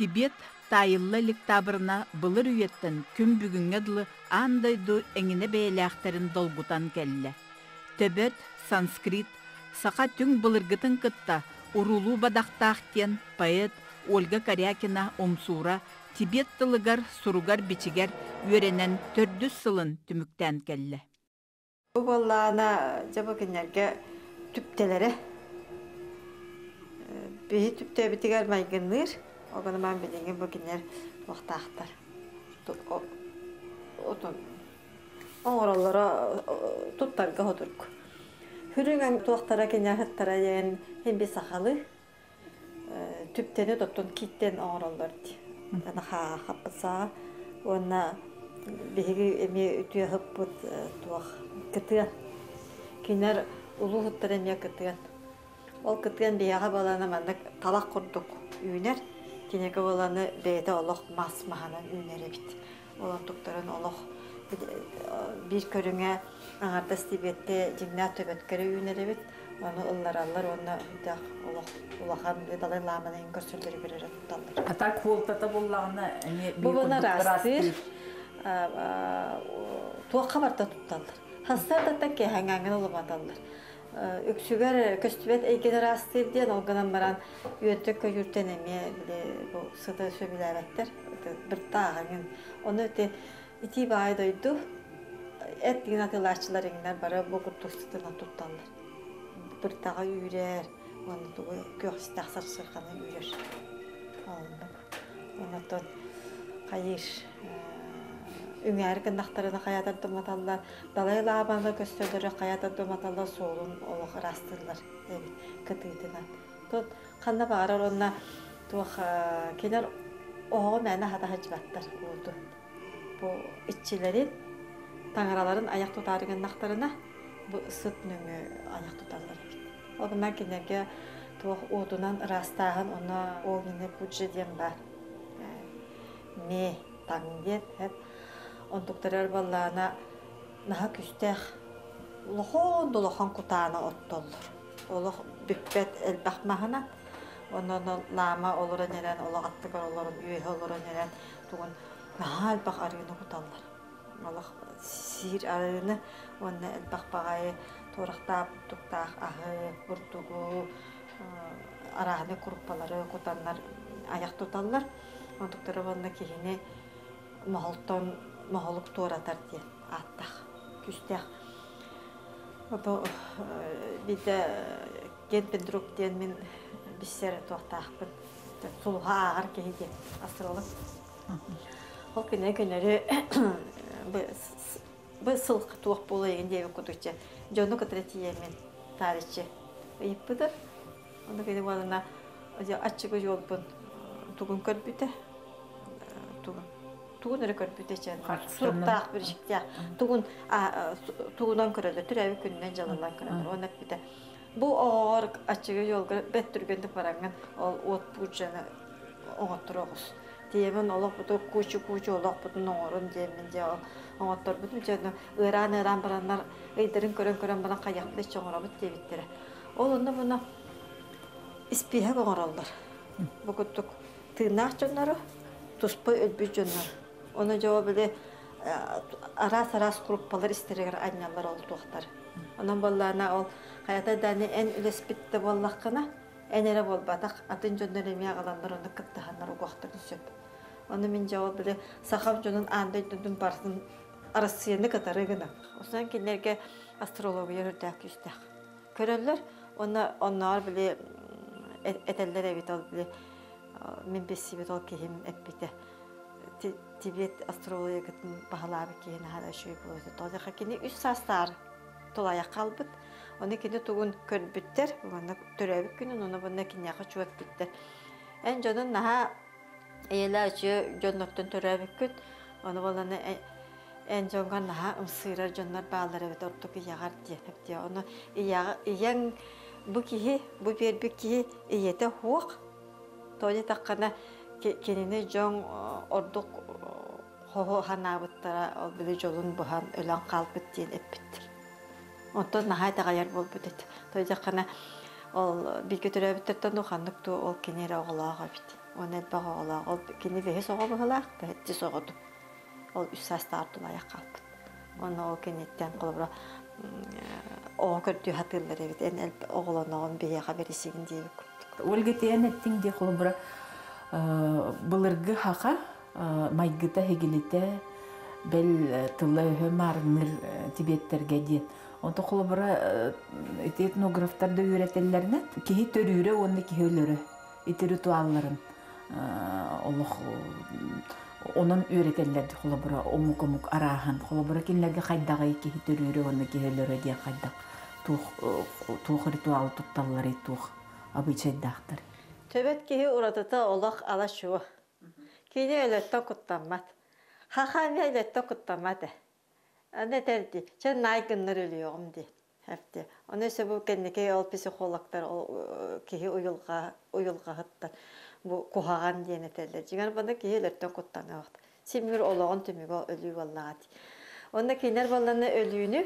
Тибет тайылла ликтабырына былыр үйеттен күн бүгінге дылы андайду әңіне бәйләқтәрін долгутан кәллі. Төбөт, санскрит, сақа түң былыргытын кытта урулу бадақтақтен поэт Ольга Корякина омсура Тибет тылыгар суругар бичигер үйренен төрдүс сылын түмүктән кәллі. Бу боллаана жаба кенерге түптелері. Бейі майгынныр. Оғаны ман білеген бу кенер уақтақтар. Отын оңыралара туттарға хотырк. Хүріңен туақтара кенер хаттара ен хембе сақалы. Түптені топтун киттен улуу хуттар эмиэ кытыан ол талак курдук үүнер кинеге баланы бэйэтэ олох мас маханан үүнер эбит олон туктарын олох бир көрүңэ аңарда стибетте жигнаа төбөткөрө үүнер эбит оны ыллараллар оны үтэх олох улахан далай ламанын көрсөлдөрү берер тутталлар А так волтата боллағына әне Бу бана растыр. Туаққа барда. Хастар да аталдар. Өксүгер көстүбет эйген растыр ден олганан баран үйөттөк көйүртен эме биле бу сыда сөбүләбәттер. Бир тагын. Оны те ити бай дойду. Эт дигән атылачылар иңнәр бара бу куртустына тутталдар. Бир тага үйрәр. Оны тугы көстәхсар сырканы үйрәр. Алындык. Онотон кайыр үңәр кындактарына каятар томаталлар, далай лаабаны көстөлөрө каятар томаталлар соолун олох растырлар кытыйтына. Тот канна баарар онна туах келер ого мәне хата хачбаттар. Бу иччилери таңараларын аяк тутарыгын нактарына бу сыт нүңө аяк тутарлар эбит. Огна кинеге туах одунан растагын она огине пуджеден бар. ме таңдет хеп онтуктарар баллаана наха күстэх лохон долохон кутаана оттоллор. Олох бүппет элбахмахана онон лама олора нерен олох аттыгар олорун үйе олора нерен тугун наха элбах арыгыны куталлар. Олох сир арыгыны онна элбах багайы турахтаап туктаах ахы бурдугу араханы куруппалары кутаннар аяк туталлар онтуктары болна кихини мохолтон мохолук туоратар дие аттах күстэх Бу биде ген пендрук диен мен биссер туактаахпын. Сулха агар кеһиде астролог. Ол кене кенери бу сылк туак болой энде кудуча. Жону катретие мен таричи. Иппыдыр. Онда кене валына ачыгы жолпун. Тугун көрбүтэ. Тугун тугун өрө көрбүтэ чен. Суртаак бир жиктя. Тугун тугунан көрөлөр, түрәби күннен жалалан көрөлөр. Онак бите. Бу оор ачыгы жолга бет түргенде баранган ол от пучаны оңоттурогус. Диемен олох буту кучу кучу олох бутун оңорун диемен же оңоттор бутун жана ыран ыран бараннар ыйдырын көрөн көрөн баран каякты чоңоробут дебиттере. Ол онда буна испиһе оңороллар. Бу куттук тыынаах жоннору туспой өлбү жоннор. Оны жауап біле арас-арас группалар истерегер анялар ол туақтар. Онан боллана ол хаята дәне ән үлеспитті боллаққына әнере болбатақ атын жондар емия қаландар оны кыттахандар уғақтыр сөп. Оны мен жауап біле сақам жонын андай дүндін барсын арасыйыны катары гына. Осынан кенерге астрология үрдәк күстәк. Көрөллөр, оны оннар біле этеллер әбит ол біле мен бесибет ол кехим әппите. Тибет астрология гытын бахалабы кейін хада шөй болды. Тоды хакини үс састар толая қалбыт. Оны кини тугун көрбүттер, оны төрөбүк күнүн оны бунна киняка чуат биттер. Эн жонун наха эйеле ачы жонноктон төрөбүк күн. Оны боланы эн жонган наха ымсыйрар жоннар баалар эбит ортук иягар диетеп дия. Оны ияң бу кихи, бу бербик кихи иете хуак. Тоди таккана кенини жоң ордук хоо ханабыттара ол биле жолун бухан өлөн калбыт диен эппиттер. Онтон нахай тагаяр болбут эт. Той жаккана ол бике төрөбүттөртөн уханнык ту ол кинере оголоого бит. Он элбаг оголоог ол кини беһи соҕобуһалаах бэһэтти соҕоду ол үс састаар тулаяк калбыт. Оны ол кенеттен колобура оо көрдүү хатыыллар эбит. Эн эл оголоноон биһиэха берисигин диэбит Ольга тиен эттиң де холбура былыргы хака майгыта хегилите бел тылла өһө марныр тибеттерге диен. Онто холбура эти этнографтар да үйрәтелләрне киһи төрүрө онны киһи өлөрө ити ритуалларын олох онон үйрәтелләр холбура омук омук арахан холбура кинләргә хайдагы киһи төрүрө онны киһи өлөрө диен хайдак тух тух ритуал тутталлары тух обычайдахтар. Төбет киһи уратыта олох ала шуа. Кини өлөттө куттаммат. Хахами өлөттө куттаммат. Аны терди. Чен най гынныр өлүөгүм ди. Хәпте. Оны сөбү кеннеке ол психологтар ол киһи уюлга уюлга хыттар. Бу кухаган диене телдер. Жигән банда киһи өлөттө куттана вакыт. Симирологон түмүгө өлүү боллагат. Онда кинер болланы өлүүнү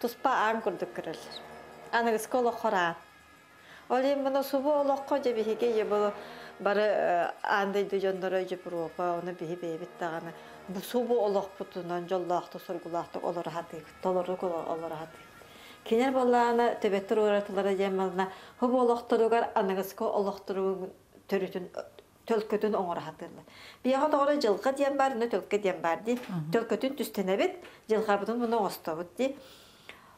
туспа аан курдук көрөлөр. Аны скола хораа. Олин мұны субу олоққа же бихиге же бұл бары андай дүйжондора же пропа оны бихи бейбит тағаны бу субу олоқ путунан жоллақты соргулақты олар хаты толору олар хаты кинер боллааны төбеттер уратылары жемална хубу олоқтыругар анагыско олоқтыру төрүтүн төлкөтүн оңор хатырла. Бияга тогора жылга диен бар, не төлкө диен бар ди. Төлкөтүн түстенебит, жылга бутун муну остобут ди.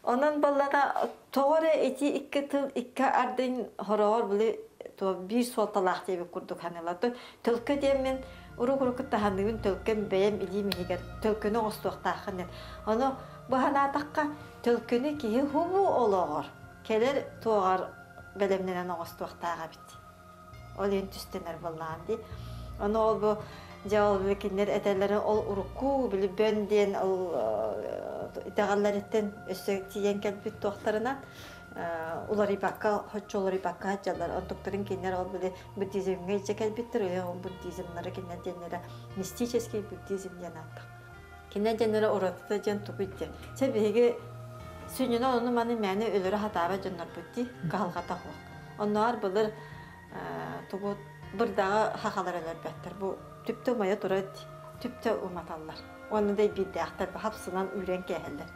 Тоғыры эти икки тыл икки ардын хороор були то бир солталах деп курдук ханылаты төлкө демен уру курукутта ханыбын төлкөн бэм иди мигер төлкөнү остуктахын ону бу ханатакка төлкөнү кии хубу ологор келер тугар белемненен остуктага бит. Ол ен түстенер баллаан ди. Cevap vekinler eterleri ol urku bili bönden ol itağanlaritten üstü tiyen kelbit doktoruna улар ibakka hoçu ular ibakka haccalar on doktorun kendiler ol bili buddizmge içe kelbittir öyle on buddizmlara kendiler denlere misticheski buddizm yanatta kendiler denlere oratıda can tukuydu sebehige Sününü onu mani məni ölürü hatava cönlər butti qalğata xoq. Onlar bilir tubu bir dağı haqalar ölür bəttir. Үрен кәһәлләр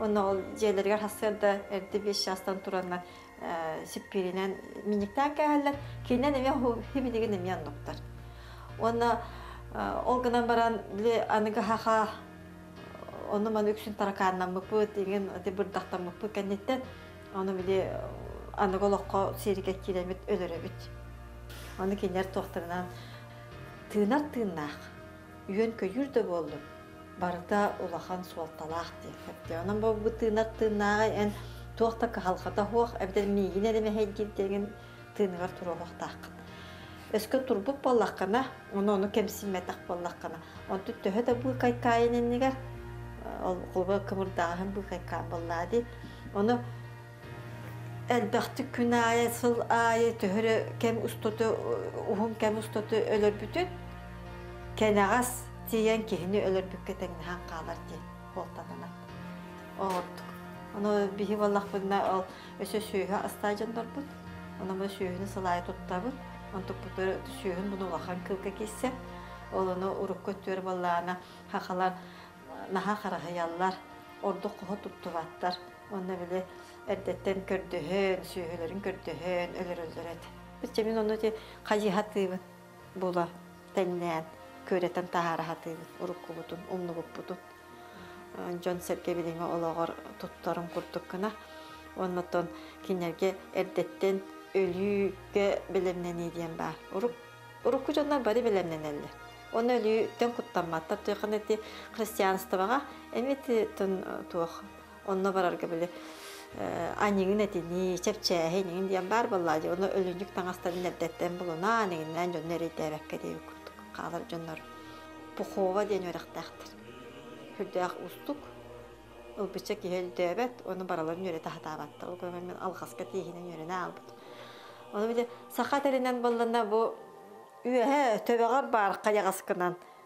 оны ол жерлерге хасырда эрди беш жастан туранна сиппиринен миниктен кәһәлләр кинен эме хибидеген эме анноктар оны ол гынан баран биле аныга хаха оны ман үксүн тараканнан мыпы деген де бырдактан мыпы кәннеттен оны биле аныга локко сериге киремит өлөрөбүт оны кинер тохтарынан тыынар тыыннаах үйөн көйүр да болду барыта улахан суалталаах диэхепти онан бо бу тыынар тыыннаага эн туохта кахалхата хуох эбден миигине деме хейгир деген тыыныгар туруохтааккын өскө турбуп боллаккана ону ону кемсимметак боллаккана онту төһө да ол кулба ону элбахты күн айы сыл айы төһөрө кем устоту ухун кем устоту өлөрбүтүн кенагас тиен кихини өлөрбүккө теңнахан каалар ди болтананат оортук ону биһи боллахпытна ол сылайы буту сүүһүн буну улахан кылка киссе ол ону урукка түөр боллаана хахалар наха хараһыяллар ордук кохо туттубаттар онна биле эрдеттен көрдөһөн сүүһөлөрүн көрдөһөн өлөрөллөрөт бирче мен ону те кажихатыыбын була теннээн көрэтен тахарахатыыбын уруккубутун умнугуппутун жон серге билиңе ологор туттарын курдук гына оннотон кинерге эрдеттен өлүүгө билемнени диен бар урук урукку жоннор бари билемненеллер оны өлүүтен куттамматтар тыйхан эти христианствога эмити тун туох онно барарга биле Анигин этини чепчээхи нигин диэн бар боллаади оны өлүнүк таңастарын эрдеттен булуна анигиннен жон эритээбекке дии курдук каалар жоннор пухова диэн хүрдээх устук киһэлдөөбөт оны бараларын ол көмөн мен алгаска тиихинен албыт. Оны биле саха теринен боллана бу төбөгөр каягаскынан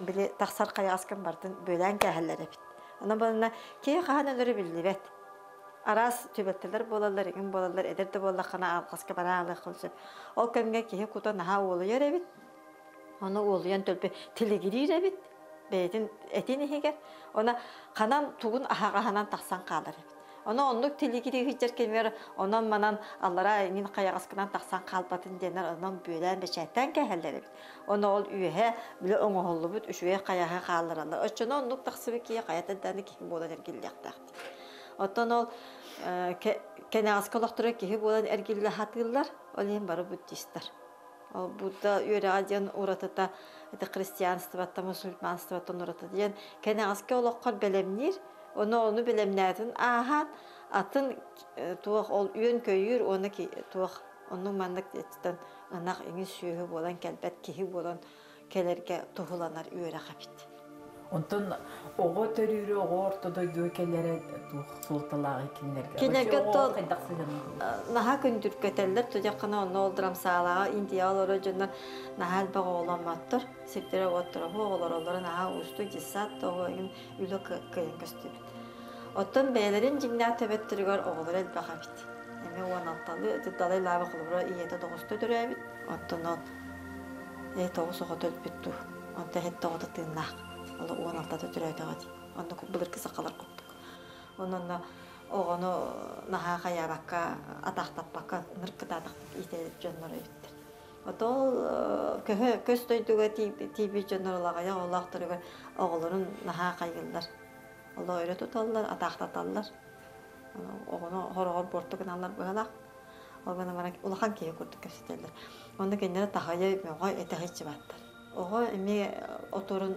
биле тахсар каягаскан бардын бөлән кәһәлләре бит. Ана балына ке хаһан өлөрү биллибет. Арас түбәттелер болалар, ин болалар, эдерде боллахана алгаска баралы кылсып. Ол кемге ке кута наха улы йөрә бит. Аны улыян төлпе телегирире бит. Бейтин этини хегер. Она канан тугун ахагаһанан тахсан калар бит. Оны оннук телегири хиджер кемер, онан манан аллара мин каягаскынан тахсан калбатын денер, онан бөлән бечәттән кәһәлләре бит. Оны ол үйе биле оңоллу бит, үшүе каяга калдыралар. Очона оннук тахсыбы ки каятан даны ки болар эргилләктә. Оттон ол киһи болан эргилле ол ем бары. Ол Будда уратата, христианство, это мусульманство, это урата диен кенәгас колоққар белемнир, оны оны белемнәтин ахан атын туох ол үйен көйүр, оны туох оның мандык еттен анак иңи сүйө болан келбет киһи болан келерге тухуланар үйрә хабит. Онтон ого төрүрү ого ортодой дуу келлере тух султалаагы кинлерге. Кинерге тол- кайдаксыгын. наха күндүр көтеллер тудяккана онно олдурам саалага индия олоро жоннор нахал бага оламаттыр сиртере оттура ху олороллары наха усту жисат того ин үлө кыйын көстүбүт оттон бээлерин жимнаа төбөттүрүгөр оголор эл бага бит эми уан алталы далай лаба кылыбыра иете тогусту төрөбүт оттон ол э тогус ого төлпүттү онта хет тогута тыыннаак Ол уан алтата төрөйтөгат онда былыркы сакалар куптук ононно оҕону наһаа хаябакка атахтаппакка ныркытатак ителип дьоннор эбиттер. Отол көһө көс тойдуга тиби дьонноруулагая олаахтарыгар оҕолорун наһаа кайгыллар оло өрө туталлар атахтаталлар оҕону хорогор улахан кие курдук онда тахая этехичи баттар. Ого эми отурун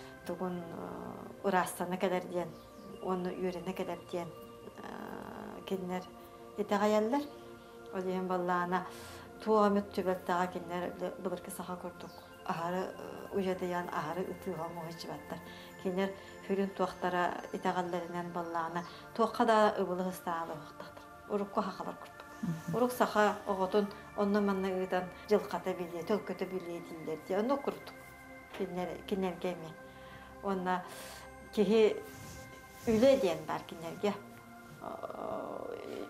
тугун ыраастана кедер диэн уонна үөрене кедер диэн киннер итегаяллар олиен баллаана туамыт түбәттага киннер былыркы саха курдук ахары уядыян ахары ытыга муһачыбаттар кинер хүрүн туактара итегалларынан баллаана туакка да ыбылы хыстаалы уктактар урукку хакалар курдук урук саха оготун онно манна ыдан жылката билие төлкөтө билие дилер ди онно курдук кинер кинерге ми онна кихи үле диен бар кинерге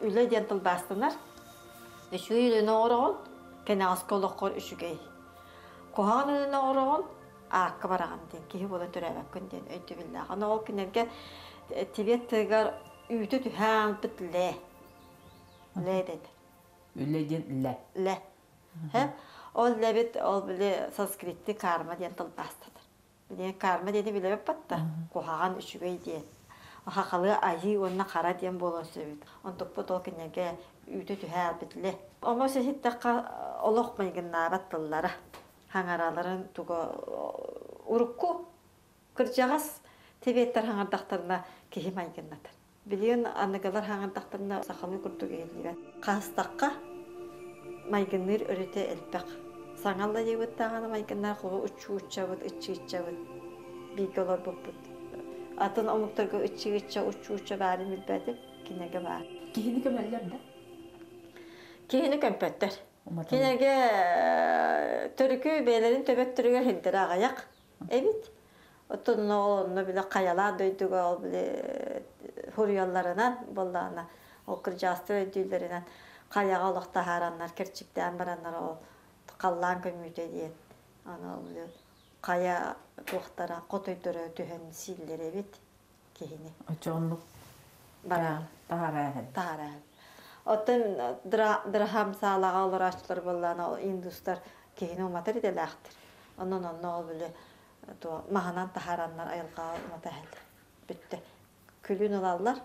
үле диен тылбастынар үчү үлүнө орогон кене асколоккор үчүгей кохаган үлүнө орогон аакка бараган диен кихи бола төрөбөккүн диен өйдү биллах ана ол кинерге тибет тыгар ле ле. ле Хэ? Ол лебит ол биле санскритти карма. Биле карма деди биле батта. Кухаган үчүгөй диен. Хакалы айы онна кара диен болон сөбүт. Он топпо тол кенеге үтө түһәл битле. Омо се хиттакка олох майгынна баттыллара. Хаңараларын туга урукку кыржагас тебеттер хаңардактарына кихи майгыннатыр. Билиен аныгалар хаңардактарына сахалы курдук элибет. Кастакка майгынныр өрөтө элпек. Саңалла ебет таганы майгыннар кого учу учабыт, ичи ичабыт. Биголор буппут. Атын омуктарга ичи ича учу уча баары билбетип кинеге бар. Кихини көмәлләр да. Кихини көмпөттөр. Уматан. Кинеге төрүкү бээлерин төбөт түрүгө хилдер агаяк. Эбит. Отунно онно биле каялар дөйдүгө ол биле хуруялларынан боллаана ол кыржасты өйдүйлеринен каяга олокта хараннар керчиктен бараннар ол каллаан көмүтө диен. Ана ол биле кая туактара котойдору түһөн силлер эбит кихини Очонлук бараал тара. тара. Оттан дырахам саалаға олар ачлар боллана индустар кейін оматыр иделяқтыр. Онон онно ол біле то маханан тахараннар айылға умата хәлдер. Бітті. Күлін олалар,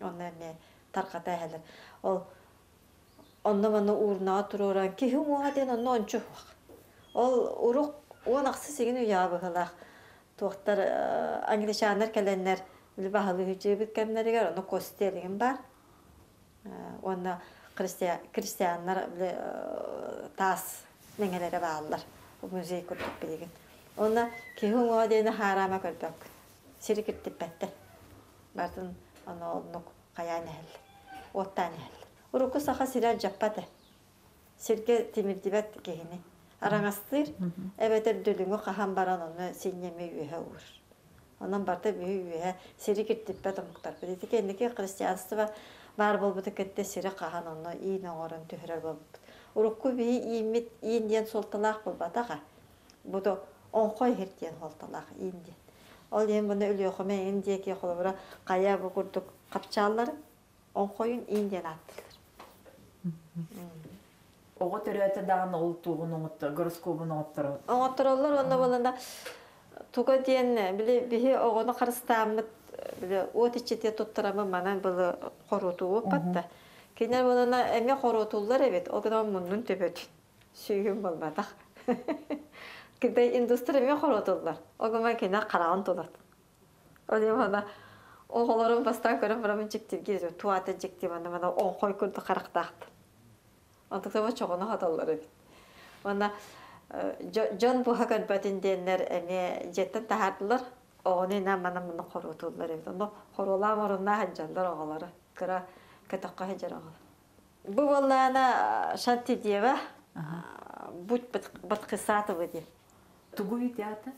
онна не тарқата хәлдер. Ол онна маны урна туруран кейін оға ден онна ончу Ол урук он ақсы сеген уябы хылақ. Туқтар англишанар кәленнер білі бағалы хүчі біткәмнәрігер, оны костелеген бар. Онна крестьяннар білі тас меңелері бағалар. Музей көрдік білеген. Онна кейін оға дені харама көрдік. Сирі кірттіп бәтті. Бартын оны олнық қаян әл. Оттан әл. Уруку саха сирә жаппады. Сирге тимирдибәт кейіні. Араңастыр, әбәтер дүліңі қахан баран оны сенеме үйе ұр. Онан барда бүй үйе сири кірттіп бәт ұмықтар. Бәдеті кендеке христианство бар болбыты кетте сири қахан оны иін оңырын түхірер болбыт. Урукку бей иімет иін ден солталақ болбатаға. Бұды оңқой хертен солталақ иін ден. Ол ен бұны үлі оқыме ен деке қолыбыра қая бұғырдық қапчалары оңқойын иін ден Ого төрөтө дагы ол тугун оңотто, гороскопун оңоттор. Оңоттыроллар онна боланда туга диен биле бихи огону карыстаамыт биле от ичете туттарамы манан былы корутуу патта. Кинер болана эме корутуулар эбит, огодан муннун төбөт. Сүйгүн болбадак. Киде индустрия эме корутуулар. Огома кинер караган тулат. Оди мана оголорун бастан көрөм барамын жиктирге туата жикти мана мана оңкой күрдү карактакты. Антыктама чоғына хаталлары бит. Онна Джон Бухаган батинденнер эме жеттен тахардылар. Оғыны на мана мына хорутулар бит. Онда хорула морунна хаджалдар оғалары. Кыра катаққа хаджар оғалар. Бу валлана Шанти дева. Будь батқисатова де. Тугуй театр.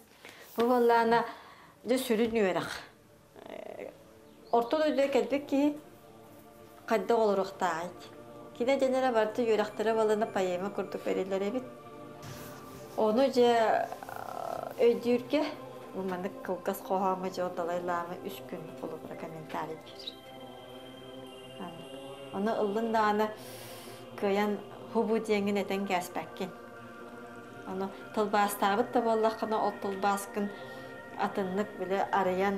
Бу валлана де сүрін Orta duyduğu geldik ki kadda olur uhtayt. Kine genere vardı yürektere balını payema kurduk verirler evit. Onu ce ödürke bu manık kılgas kohamı ce odalaylamı üç gün bulu bırakan entari bir. Onu ıllın da ana kıyan hubu diyengin eden gelsbekkin. Onu tılbas tabıt da bollakına o tılbaskın atınlık bile arayan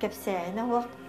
kepseyine vakt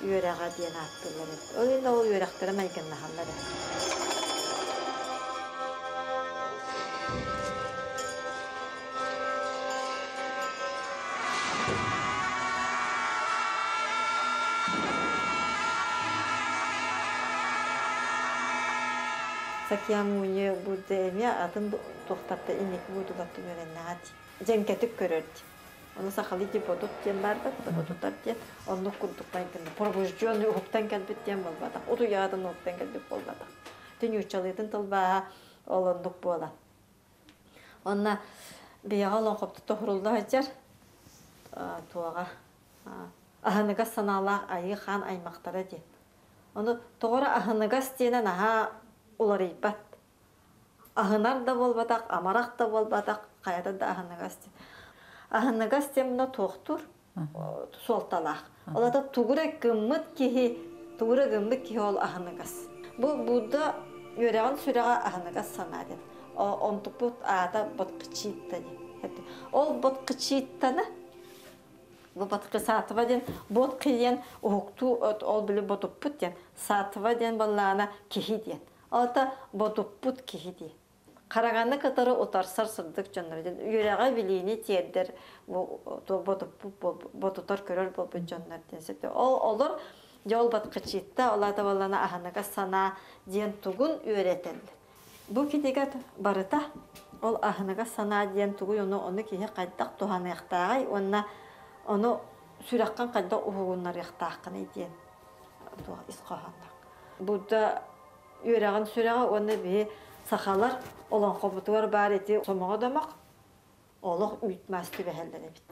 будда үйөрәгә диен аттылар. Ол инде ол үйөрәктәре майгыннаһаллар. Сакьямуне будда эме атын тохтатта инек будулатты үйөрәннәгә. Жеңкетик көрөрдү. Оны сахали деп одут тем бар да, одутар тем, оны курдук байкын. Пробужденный уктан келбит тем болбада. Оту ядан уктан келбит болбада. Тен учалыдын тылба олондук бола. Онна биягал копты тохрулда хаҗар. Туага. Ахыныга санала айы хан аймактары ди. Оны тогора ахыныга стена наха улар ипат. Ахынар да болбатак, амарак да болбатак, каята да ахыныга. Ахыныга стемна тохтур солталақ. Олата тугура гыммыт кихи, тугура гыммыт кихи ол ахыныгас. Бу буда юраган сүрага ахыныгас санаден. Онтупут ада ботқычитта ди. Ол ботқычиттаны Бу ботқы сатыва ден бот киен укту ол биле ботуппут ден сатыва ден баллана кихи ден. Олата ботуппут кихи ден. Қарағаны кытары утарсар сырдык жоннорден үйрәгә билини тиердер ботутар көрөр болбут жоннорден сете ол олар жол баткычитта олата балана аханага сана диен тугун үйрәтелди бу кидегат барыта ол аханага сана диен тугу оны оны кие кайдак туханы яктагай оны сүрәккан кайда угуннар яктакканы диен туга исқаханна буда үйрәгән сүрәгә оны би сахалар олон қобутуар бар эти сомоға дамақ олох үйтмасты бәһәлләре бит.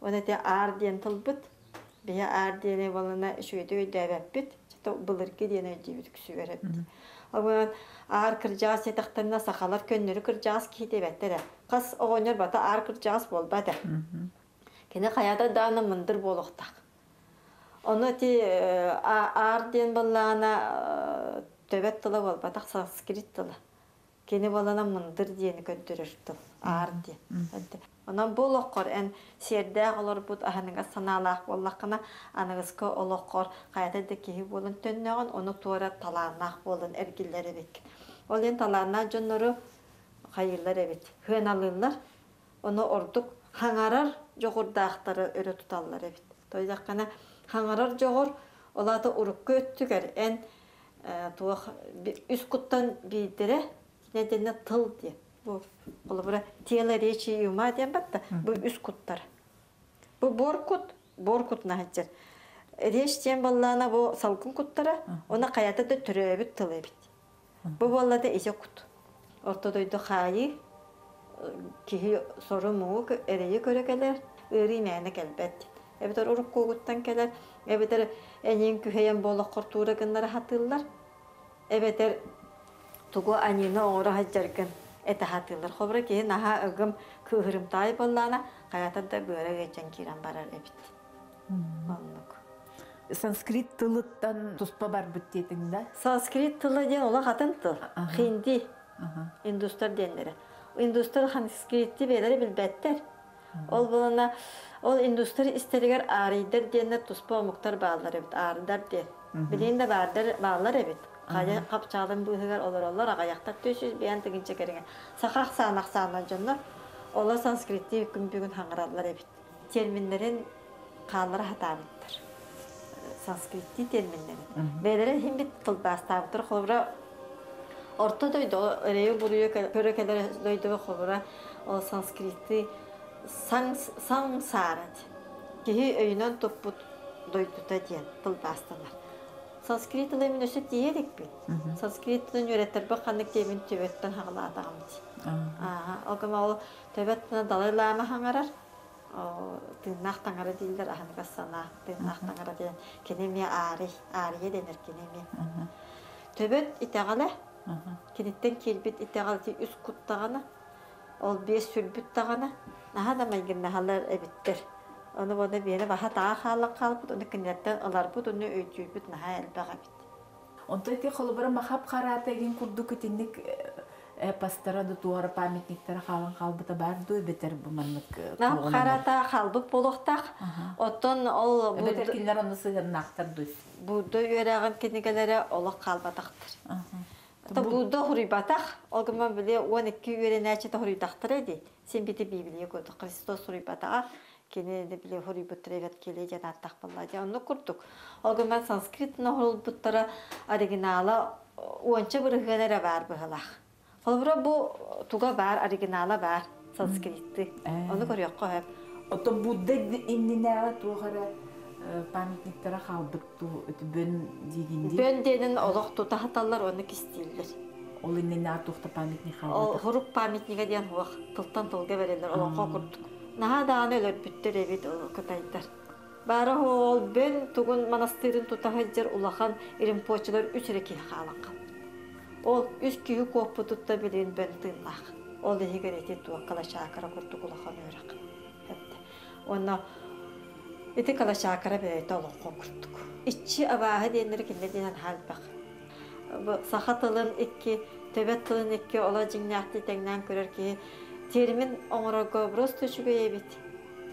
Оны те ар диен тылбыт. Бия ар диене балына шөйдө өйдөбәп бит. Чата былырки диене дибит күсүгәрәт. Аган ар кыржас этактарына сахалар көннөрү кыржас ките бәттәре. Кас огонер бата ар кыржас болбады. Кене каята даны мындыр болохтак. Оны ти ар диен баллана төбәт тыла болбатак санскрит тыла. Кене балана мындыр диени көндөрөр тыл. Ар ди. Онан оккор эн сердә олор бут аханыга саналах боллакына аныгыска олоккор кайта да киһи болун төннөгөн оны туара талаанах болун эргиллери бит. Ол ен талаанна жоннору хайырлар эбит. Хөн алырлар. Оны ордук хаңарар жогурдаактары өрө туталлар эбит. Тойдаккана хаңарар жогор олаты урукка өттүгер эн туох үс куттан бийдере недене тыл ди. Бу колобра теле речи юма дем батта. Бу үс куттар. Бу боркут, боркут нахачер. Речь тем баллана бу салкын куттара, оны каята да төрөбүт тыл эбит. Бу баллада эже кут. Ортодойду хайы кихи сору муу эрейи көрөкелер, ыри мәне келбет. Эбитер урук кугуттан келер, эбитер энин күхейен болохкор тура гыннары хатыллар. Эбитер тугу анина оңора хаджаргын эта хатыллар. Хобра ки наха ыгым кыһырым тай боллана, каятар да бөөрө гечен кирен барар эбит. Оннук. Санскрит тылыттан туспа бар бүттетің да? Санскрит тылы ден ола хатын тыл. Хинди, индустар денлери. Индустар санскритти белери билбеттер. Ол булана ол индустар истеригер арыйдар денне туспа муктар баалар эбит, арыдар ден. Билин да бардар баалар эбит. Кая капчалын бүйгер олар олар агаяктар төсүз биян тигинче кереген. Сахак санак санан жоннор ола санскритти күн бүгүн хаңырадылар эбит. Терминдерин каалары хатабыттыр. Санскритти терминдерин. Белери хим бит тыл бастабыттыр. Холбра Орта дойду, эрейе буруя көрө келер дойду хобура ол санскритти сан сан сарат. Кихи өйнөн топпут дойдута диен тыл Санскрит мен өсөп диедик бит. Санскрит. О, тыннах таңара дилдер аханга сана, тыннах таңара диен. Кенеме ари, ари денер кенеме. Төбөт итегале Кенеттен келбет итегалти үс куттагана, ол бес сүрбүт тагана, наха да майгын нахалар эбиттер. Оны бода бені баха таа хаалак қалбыт, оны кенеттен аларбыт, оны өйтүйбүт наха элбага бит. Онтой те холбара махап каратеген курду кетинник пастара да туара памятниктер халан халбыта бар дуй бетер бу маннык. Нап харата халбык болохтак, оттон ол Бетер кинлер аны сыгырнактар дуй. буду үйрәгән кенегеләре олак калбатактыр. Та буда хурибатах, огма биле 12 үйрәнәче та хурибатактыр иде. Сен бите Библия көтө Христос хурибатага де биле хурибатревет келе жана аттак булла. Аны курдук. Огма санскритна хурибаттара оригиналы уанча биргеләре бар быһалах. Холбра бу туга бар оригиналы бар санскритти. Аны көрөк койып. Ото Будда иннинәгә тугара памятниктер халбыт ту бөн дигинди. Бөнденин олох тутахаталлар оны кистилдер. Ол иннинә тухта памятник Ол халбыт. хурук памятнига диен хуак тылтан тылга берелер олоққа курдук. Наха дааны өлөр бүттер эбит ол кытайдар. Бары ол бен тугун монастырын тутахаджар улахан иримпочылар үч реки халаккан. Ол үс күйі коппу тутта билин бен тыннах. Ол ехигарети туаккала шакара курдук улахан өрак. Онна Ити кала шакара берейте олоққа курдук. Иччи абааһы диэннер кинне диэн халбак. Бу саха тылын икки, төбет тылын икки ола жиңняхты теңнен көрөр ки термин оңорого просто чүгөй бит.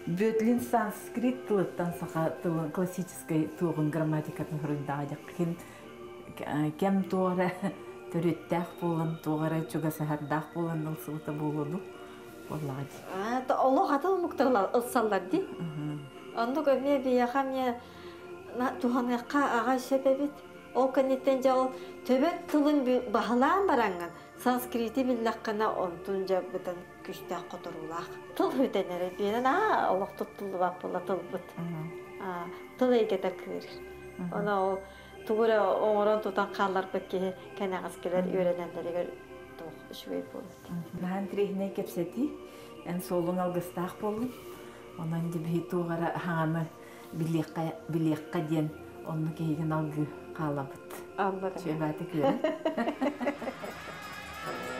Бөтлин санскрит тылыттан саха тылын классической тугын грамматикатын хөрүндагы кин кем туара төрөттәк болан тугара чуга сахардак болан нылсылыта болуду. Валлади. А, то олох атыл муктарлар ылсаллар ди. Онду көмне бияха мне на туханыкка ага себебит. Ол канеттен жа ол төбет тылын бахалаан баранган санскрити биллаккана онтун жа бытын күштә которулах. Тыл хөтенере бирен а олох туттулу бап була тыл бут. А, тыл эйгете кыр. Она ол тугура оңорон тутан қаллар бекке кенагас келер үйренендерге туох үчүгэй болот Нахан трихне кепсети, эн солун алгыстах болун. Онан дебихи тугара ханы билиққа билиққа ден онны кейген алгы қалабыт. аллар Чебаты көрі. Thank you.